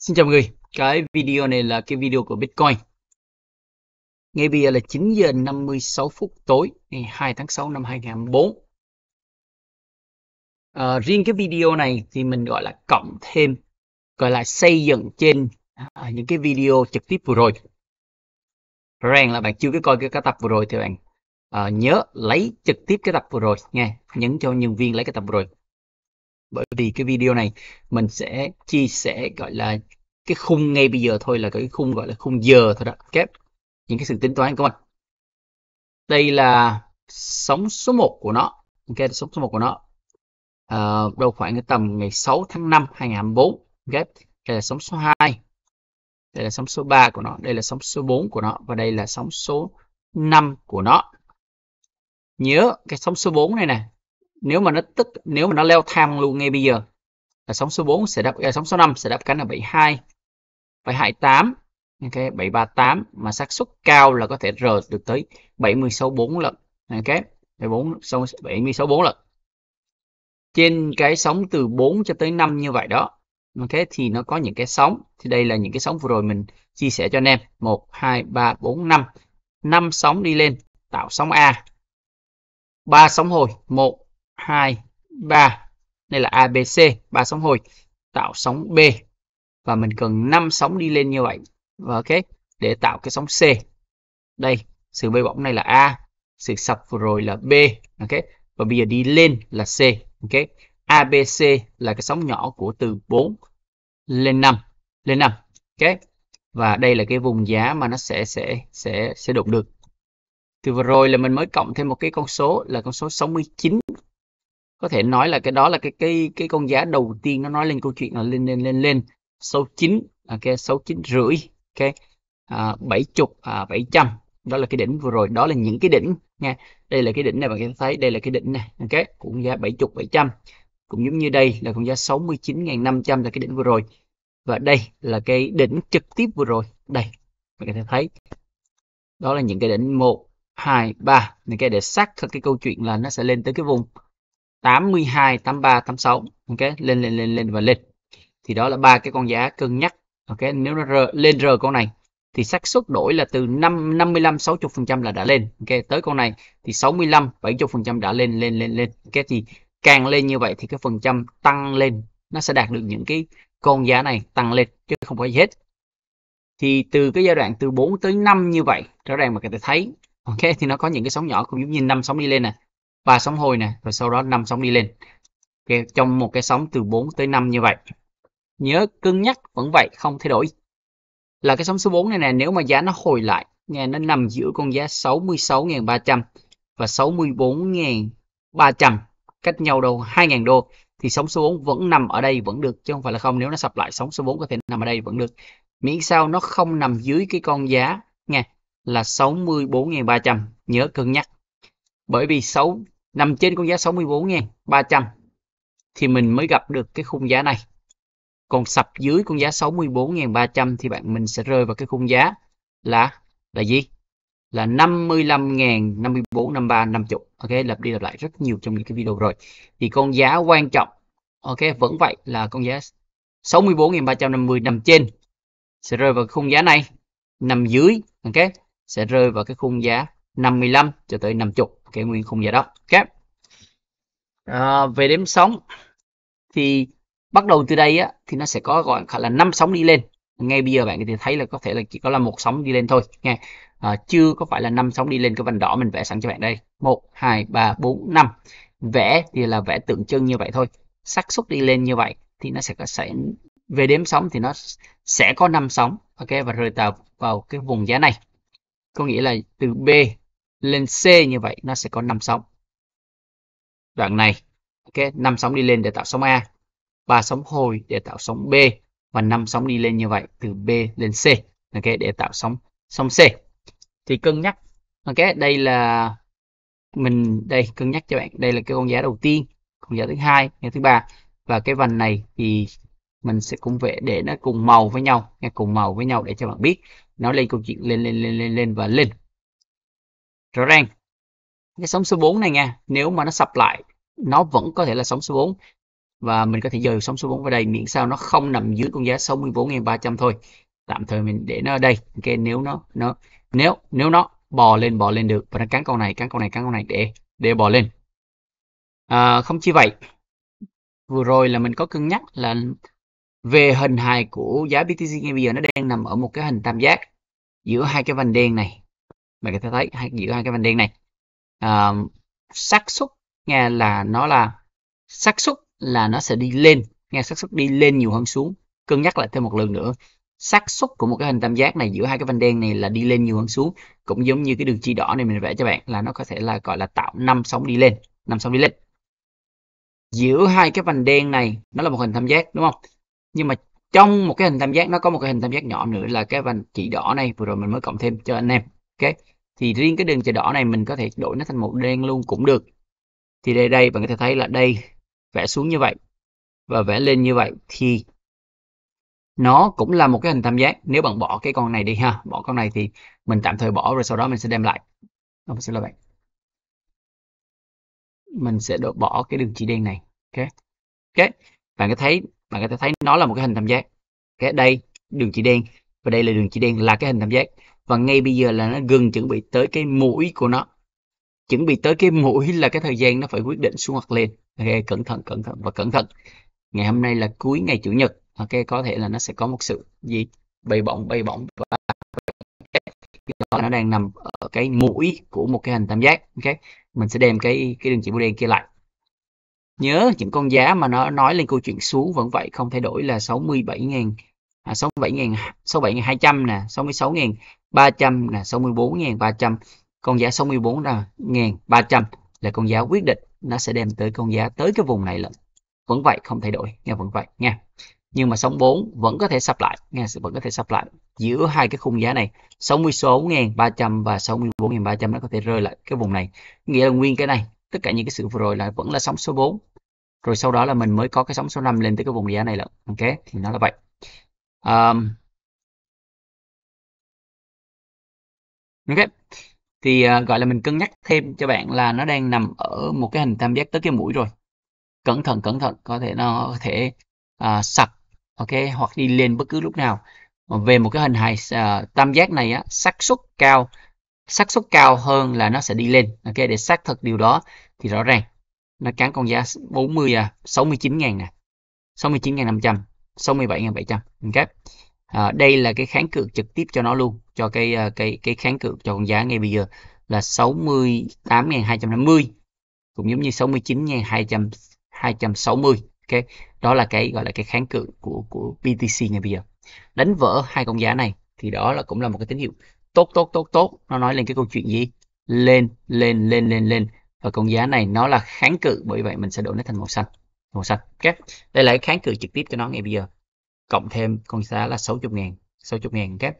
Xin chào mọi người, cái video này là cái video của Bitcoin. Ngay bây giờ là 9 giờ 56 phút tối ngày 2 tháng 6 năm 2004 À, ờ, riêng cái video này thì mình gọi là cộng thêm, gọi là xây dựng trên à, những cái video trực tiếp vừa rồi. Rõ ràng là bạn chưa có coi cái, cái tập vừa rồi thì bạn à, nhớ lấy trực tiếp cái tập vừa rồi nha, nhấn cho nhân viên lấy cái tập vừa rồi bởi vì cái video này mình sẽ chia sẻ gọi là cái khung ngay bây giờ thôi là cái khung gọi là khung giờ thôi đó. Kép. Những cái sự tính toán của mình. Đây là sóng số 1 của nó. Ok sóng số 1 của nó. À, đâu khoảng cái tầm ngày 6 tháng 5 2024 ok đây là sóng số 2 đây là sóng số 3 của nó. Đây là sóng số 4 của nó. Và đây là sóng số 5 của nó. Nhớ cái sóng số 4 này nè. Nếu mà nó tức nếu mà nó leo thang luôn ngay bây giờ là sóng số 4 sẽ đáp à, sóng số 5 sẽ đáp cánh là 72 728 ok 738 mà xác suất cao là có thể r được tới 764 lần ok 74 764 lần trên cái sóng từ 4 cho tới 5 như vậy đó ok thì nó có những cái sóng thì đây là những cái sóng vừa rồi mình chia sẻ cho anh em 1 2 3 4 5 5 sóng đi lên tạo sóng A 3 sóng hồi 1 2, 3. Đây là ABC, 3 sóng hồi tạo sóng B. Và mình cần 5 sóng đi lên như vậy. Và ok, để tạo cái sóng C. Đây, sự bay bổng này là A, sự sập vừa rồi là B, ok? Và bây giờ đi lên là C, ok? ABC là cái sóng nhỏ của từ 4 lên 5, lên 5, ok? Và đây là cái vùng giá mà nó sẽ sẽ sẽ sẽ đụng được. Từ vừa rồi là mình mới cộng thêm một cái con số là con số 69 có thể nói là cái đó là cái cái cái con giá đầu tiên nó nói lên câu chuyện là lên lên lên lên số 9 ok số 9 rưỡi ok à, 70 à, 700 đó là cái đỉnh vừa rồi. Đó là những cái đỉnh nha. Đây là cái đỉnh này bạn có thấy đây là cái đỉnh này ok cũng giá 70 700 cũng giống như đây là con giá 69.500 là cái đỉnh vừa rồi. Và đây là cái đỉnh trực tiếp vừa rồi. Đây bạn có thể thấy. Đó là những cái đỉnh 1 2 3 những cái để xác thực cái câu chuyện là nó sẽ lên tới cái vùng 82, 83, 86 ok lên lên lên lên và lên thì đó là ba cái con giá cân nhắc. Ok nếu nó r, lên r con này thì xác suất đổi là từ 5 55 60 phần trăm là đã lên. Ok tới con này thì 65 70 phần trăm đã lên lên lên lên. Ok thì càng lên như vậy thì cái phần trăm tăng lên nó sẽ đạt được những cái con giá này tăng lên chứ không phải gì hết. Thì từ cái giai đoạn từ 4 tới 5 như vậy rõ ràng mà các bạn thấy ok thì nó có những cái sóng nhỏ cũng giống như năm sóng đi lên nè ba sóng hồi nè rồi sau đó năm sóng đi lên. Okay, trong một cái sóng từ 4 tới 5 như vậy nhớ cân nhắc vẫn vậy, không thay đổi. Là cái sóng số 4 này nè, nếu mà giá nó hồi lại, nghe nó nằm giữa con giá 66.300 và 64.300 cách nhau đâu 2.000 đô, thì sóng số 4 vẫn nằm ở đây vẫn được, chứ không phải là không. Nếu nó sập lại, sóng số 4 có thể nằm ở đây vẫn được. Miễn sao nó không nằm dưới cái con giá nghe là 64.300 nhớ cân nhắc. Bởi vì 6 nằm trên con giá 64.300 thì mình mới gặp được cái khung giá này còn sập dưới con giá 64.300 thì bạn mình sẽ rơi vào cái khung giá là là gì? Là 55.000 54 53 50 ok lặp đi lặp lại rất nhiều trong những cái video rồi. Thì con giá quan trọng ok vẫn vậy là con giá 64.350 nằm trên. Sẽ rơi vào khung giá này nằm dưới ok? Sẽ rơi vào cái khung giá 55 cho tới 50 cái nguyên khung giá đó ok? À, về đếm sóng thì bắt đầu từ đây á thì nó sẽ có gọi là năm sóng đi lên. Ngay bây giờ bạn có thể thấy là có thể là chỉ có là một sóng đi lên thôi nha à, chưa có phải là năm sóng đi lên cái vành đỏ mình vẽ sẵn cho bạn đây. Một hai ba bốn năm. Vẽ thì là vẽ tượng trưng như vậy thôi. Xác suất đi lên như vậy thì nó sẽ có sẽ về đếm sóng thì nó sẽ có năm sóng ok? Và rồi tạo vào cái vùng giá này. Có nghĩa là từ B lên C như vậy nó sẽ có năm sóng. Đoạn này, ok, năm sóng đi lên để tạo sóng A, ba sóng hồi để tạo sóng B và năm sóng đi lên như vậy từ B lên C, ok, để tạo sóng sóng C. Thì cân nhắc, ok, đây là mình đây cân nhắc cho bạn, đây là cái con giá đầu tiên, con giá thứ hai, giá thứ ba. Và cái vành này thì mình sẽ cũng vẽ để nó cùng màu với nhau, nghe cùng màu với nhau để cho bạn biết. Nó lên câu chuyện lên lên lên lên lên và lên. Rõ ràng cái sóng số 4 này nha nếu mà nó sập lại nó vẫn có thể là sóng số 4 và mình có thể dời sóng số 4 vào đây miễn sao nó không nằm dưới con giá 64.300 thôi. Tạm thời mình để nó ở đây. Ok nếu nó nó nếu nếu nó bò lên bò lên được. Và nó cắn con này cắn con này cắn con này để để bò lên. À, không chỉ vậy vừa rồi là mình có cân nhắc là về hình hài của giá BTC ngay bây giờ nó đang nằm ở một cái hình tam giác giữa hai cái vành đen này. Bạn có thể thấy hai, giữa hai cái vành đen này. À, xác suất nghe là nó là xác suất là nó sẽ đi lên, nghe xác suất đi lên nhiều hơn xuống. Cân nhắc lại thêm một lần nữa, xác suất của một cái hình tam giác này giữa hai cái vành đen này là đi lên nhiều hơn xuống, cũng giống như cái đường chỉ đỏ này mình vẽ cho bạn, là nó có thể là, gọi là tạo năm sóng đi lên, năm sóng đi lên. Giữa hai cái vành đen này, nó là một hình tam giác, đúng không? Nhưng mà trong một cái hình tam giác, nó có một cái hình tam giác nhỏ nữa là cái vành chỉ đỏ này, vừa rồi mình mới cộng thêm cho anh em, ok? Thì riêng cái đường chỉ đỏ này mình có thể đổi nó thành một đen luôn cũng được. Thì đây đây bạn có thể thấy là đây vẽ xuống như vậy và vẽ lên như vậy thì nó cũng là một cái hình tam giác. Nếu bạn bỏ cái con này đi ha, bỏ con này thì mình tạm thời bỏ rồi sau đó mình sẽ đem lại. Nó sẽ là vậy mình sẽ đổ bỏ cái đường chỉ đen này, ok? Ok, bạn có thấy, bạn có thể thấy nó là một cái hình tam giác. Cái đây, đường chỉ đen và đây là đường chỉ đen là cái hình tam giác. Và ngay bây giờ là nó gần chuẩn bị tới cái mũi của nó chuẩn bị tới cái mũi là cái thời gian nó phải quyết định xuống hoặc lên. Ok cẩn thận cẩn thận và cẩn thận. Ngày hôm nay là cuối ngày chủ nhật ok có thể là nó sẽ có một sự gì? Bay bổng bay bổng và nó đang nằm ở cái mũi của một cái hình tam giác ok? Mình sẽ đem cái cái đường chỉ màu đen kia lại. Nhớ những con giá mà nó nói lên câu chuyện xuống vẫn vậy không thay đổi là 67.000 à, 67.000 67.200 nè 66.300 nè 64.300 con giá 64 là 1.300 là con giá quyết định nó sẽ đem tới con giá tới cái vùng này lận. Vẫn vậy không thay đổi nghe vẫn vậy nha. Nhưng mà sóng 4 vẫn có thể sắp lại nghe vẫn có thể sắp lại. Giữa hai cái khung giá này 66.300 và 64.300 nó có thể rơi lại cái vùng này. Nghĩa là nguyên cái này tất cả những cái sự vừa rồi là vẫn là sóng số 4 rồi sau đó là mình mới có cái sóng số 5 lên tới cái vùng giá này là ok? Thì nó là vậy. Um, ok thì uh, gọi là mình cân nhắc thêm cho bạn là nó đang nằm ở một cái hình tam giác tới cái mũi rồi. Cẩn thận cẩn thận có thể nó có thể uh, sặc ok hoặc đi lên bất cứ lúc nào. Về một cái hình hài uh, tam giác này á xác suất cao xác suất cao hơn là nó sẽ đi lên ok để xác thực điều đó thì rõ ràng. Nó cán con giá 40 à 69 ngàn nè 69.500 67.700 ok? À, đây là cái kháng cự trực tiếp cho nó luôn cho cái à, cái cái kháng cự cho con giá ngay bây giờ là 68.250 cũng giống như 69.200 260 ok? Đó là cái gọi là cái kháng cự của của BTC ngay bây giờ. Đánh vỡ hai con giá này thì đó là cũng là một cái tín hiệu tốt tốt tốt tốt. Nó nói lên cái câu chuyện gì? Lên lên lên lên lên. Và con giá này nó là kháng cự bởi vậy mình sẽ đổi nó thành màu xanh màu xanh ok? Đây là cái kháng cự trực tiếp cho nó ngay bây giờ cộng thêm con giá là 60 ngàn 60 ngàn ok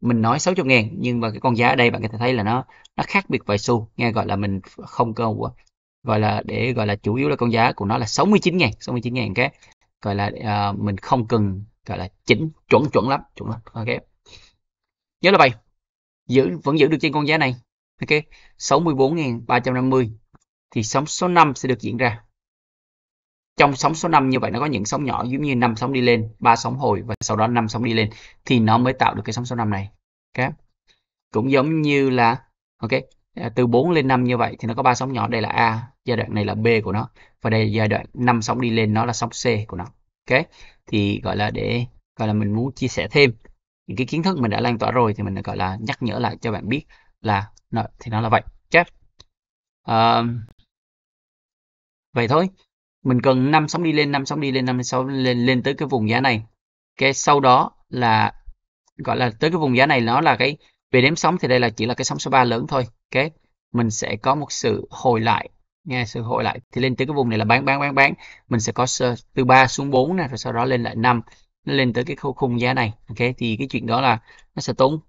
mình nói 60 ngàn nhưng mà cái con giá ở đây bạn có thể thấy là nó nó khác biệt vài xu nghe gọi là mình không cơ gọi là để gọi là chủ yếu là con giá của nó là 69 ngàn 69 ngàn cái gọi là uh, mình không cần gọi là chỉnh chuẩn chuẩn lắm chuẩn lắm ok. Nhớ là vậy giữ vẫn giữ được trên con giá này ok. 64.350 thì sóng số 5 sẽ được diễn ra trong sóng số 5 như vậy nó có những sóng nhỏ giống như 5 sóng đi lên 3 sóng hồi và sau đó 5 sóng đi lên thì nó mới tạo được cái sóng số 5 này. Ok? Cũng giống như là ok à, từ 4 lên 5 như vậy thì nó có ba sóng nhỏ đây là A giai đoạn này là B của nó và đây là giai đoạn 5 sóng đi lên nó là sóng C của nó. Ok? Thì gọi là để gọi là mình muốn chia sẻ thêm những cái kiến thức mình đã lan tỏa rồi thì mình gọi là nhắc nhở lại cho bạn biết là nó, thì nó là vậy. Chắc à, vậy thôi mình cần năm sóng đi lên, năm sóng đi lên, năm sóng lên lên tới cái vùng giá này. Cái sau đó là, gọi là tới cái vùng giá này nó là cái, về đếm sóng thì đây là chỉ là cái sóng số 3 lớn thôi. Ok mình sẽ có một sự hồi lại, nghe sự hồi lại thì lên tới cái vùng này là bán bán bán bán. Mình sẽ có từ 3 xuống 4 nè, rồi sau đó lên lại 5 nó lên tới cái khung khung giá này, ok? Thì cái chuyện đó là nó sẽ tốn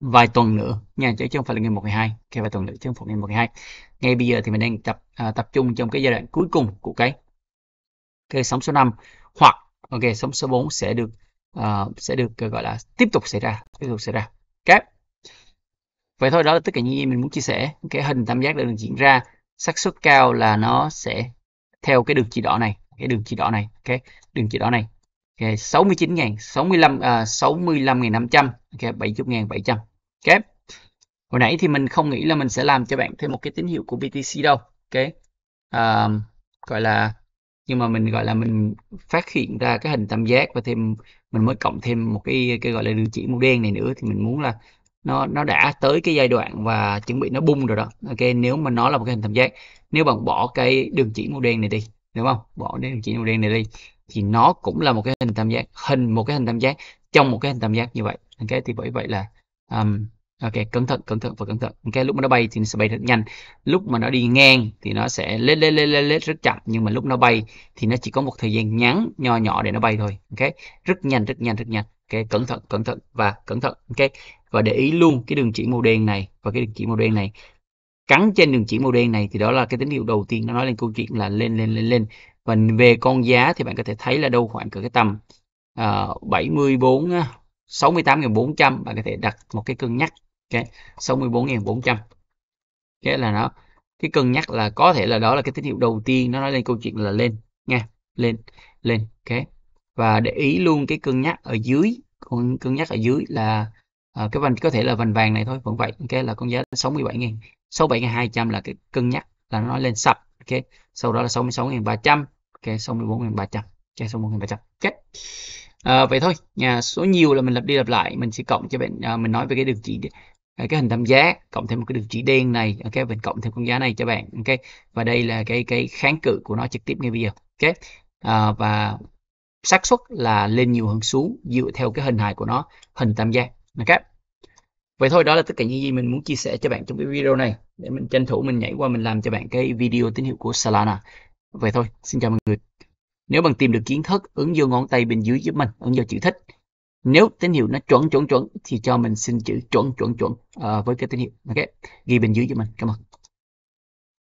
vài tuần nữa. Nha chứ không phải là ngày một ngày hai. Okay, vài tuần nữa chứ không phải ngày một ngày hai. Ngay bây giờ thì mình đang tập à, tập trung trong cái giai đoạn cuối cùng của cái cái sóng số 5 hoặc ok sóng số 4 sẽ được uh, sẽ được uh, gọi là tiếp tục xảy ra tiếp tục xảy ra. Ok? Vậy thôi đó là tất cả những gì mình muốn chia sẻ. Cái hình tam giác đã được diễn ra. Xác suất cao là nó sẽ theo cái đường chỉ đỏ này. Cái đường chỉ đỏ này. Ok? Đường chỉ đỏ này ok 69 ngàn 65 à, 65 ngàn 500 ok 70 ngàn 700 ok. Hồi nãy thì mình không nghĩ là mình sẽ làm cho bạn thêm một cái tín hiệu của BTC đâu. Ok. À, gọi là nhưng mà mình gọi là mình phát hiện ra cái hình tam giác và thêm mình mới cộng thêm một cái cái gọi là đường chỉ màu đen này nữa thì mình muốn là nó nó đã tới cái giai đoạn và chuẩn bị nó bung rồi đó. Ok nếu mà nó là một cái hình tam giác nếu bạn bỏ cái đường chỉ màu đen này đi đúng không? Bỏ đường chỉ màu đen này đi thì nó cũng là một cái hình tam giác hình một cái hình tam giác trong một cái hình tam giác như vậy. Ok thì bởi vậy là um, ok cẩn thận cẩn thận và cẩn thận. Ok lúc mà nó bay thì nó sẽ bay rất nhanh. Lúc mà nó đi ngang thì nó sẽ lết lết lết lết, lết rất chậm nhưng mà lúc nó bay thì nó chỉ có một thời gian ngắn nho nhỏ để nó bay thôi. Ok rất nhanh rất nhanh rất nhanh. Ok cẩn thận cẩn thận và cẩn thận. Ok và để ý luôn cái đường chỉ màu đen này và cái đường chỉ màu đen này. Cắn trên đường chỉ màu đen này thì đó là cái tín hiệu đầu tiên nó nói lên câu chuyện là lên lên lên lên và về con giá thì bạn có thể thấy là đâu khoảng cỡ cái tầm uh, 74 68.400 bạn có thể đặt một cái cân nhắc okay. 64.400 cái là nó cái cân nhắc là có thể là đó là cái tín hiệu đầu tiên nó nói lên câu chuyện là lên nha lên lên ok và để ý luôn cái cân nhắc ở dưới con cân nhắc ở dưới là uh, cái vành có thể là vành vàng này thôi vẫn vậy ok là con giá 67 000 67.200 là cái cân nhắc là nó nói lên sập ok sau đó là 66.300 ok 64.300 ok 64.300 ok à, vậy thôi. Nhà số nhiều là mình lặp đi lặp lại. Mình sẽ cộng cho bạn à, mình nói về cái đường chỉ à, cái hình tam giác cộng thêm một cái đường chỉ đen này ok mình cộng thêm con giá này cho bạn ok? Và đây là cái cái kháng cự của nó trực tiếp ngay bây giờ ok? À, và xác suất là lên nhiều hơn xuống dựa theo cái hình hài của nó hình tam giác ok? Vậy thôi đó là tất cả những gì mình muốn chia sẻ cho bạn trong cái video này. Để mình tranh thủ mình nhảy qua mình làm cho bạn cái video tín hiệu của Solana vậy thôi xin chào mọi người. Nếu bạn tìm được kiến thức ứng vô ngón tay bên dưới giúp mình ứng vào chữ thích. Nếu tín hiệu nó chuẩn chuẩn chuẩn thì cho mình xin chữ chuẩn chuẩn chuẩn uh, với cái tín hiệu. Ok ghi bên dưới cho mình. Cảm ơn.